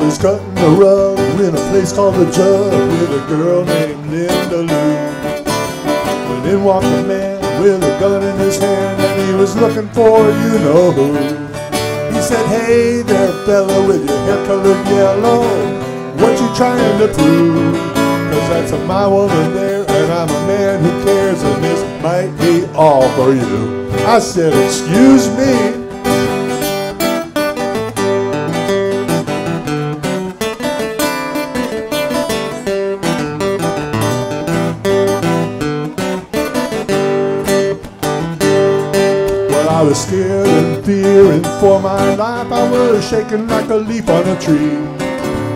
was cutting the rug in a place called the Jug with a girl named Linda Lou. But in walked a man with a gun in his hand and he was looking for you know who. He said, Hey there, fella with your hair colored yellow, what you trying to prove? Cause that's a my woman there and I'm a man who cares and this might be all for you. I said, Excuse me. I was scared and fearing for my life. I was shaking like a leaf on a tree.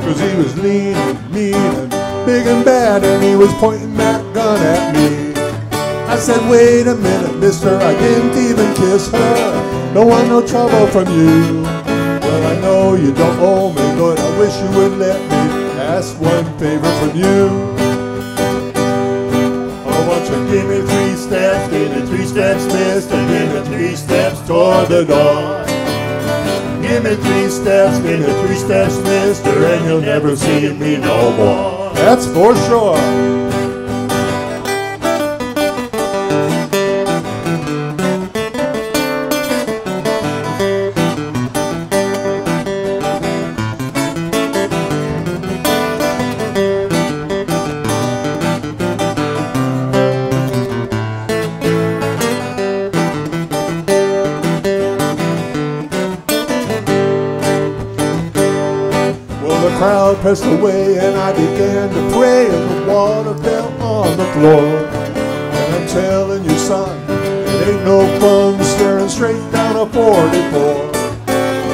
Cause he was lean and mean and big and bad, and he was pointing that gun at me. I said, wait a minute, mister, I didn't even kiss her. Don't want no trouble from you. Well, I know you don't owe me, but I wish you would let me ask one favor from you. Oh, won't you give me three steps, give me three steps, mister, toward the door. Give me three steps, give me three steps, mister, and you'll never see me no more. That's for sure. Crowd pressed away and I began to pray and the water fell on the floor. And I'm telling you, son, it ain't no fun staring straight down a 44.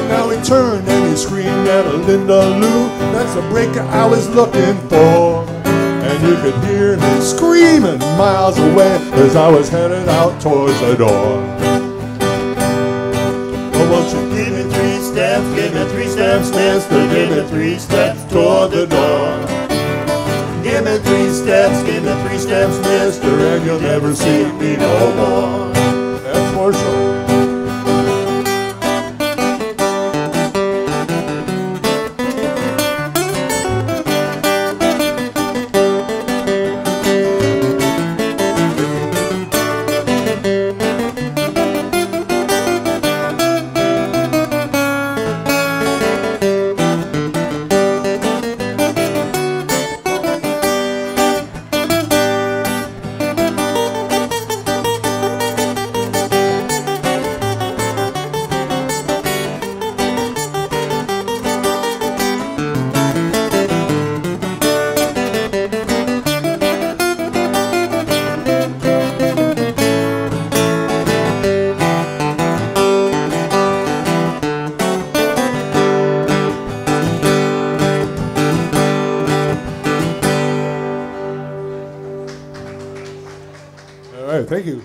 Now he turned and he screamed at a Linda Lou. That's the breaker I was looking for. And you could hear me screaming miles away as I was headed out towards the door. Mister, give me three steps toward the door. Give me three steps, give me three steps, mister, and you'll never see me no more. Thank you.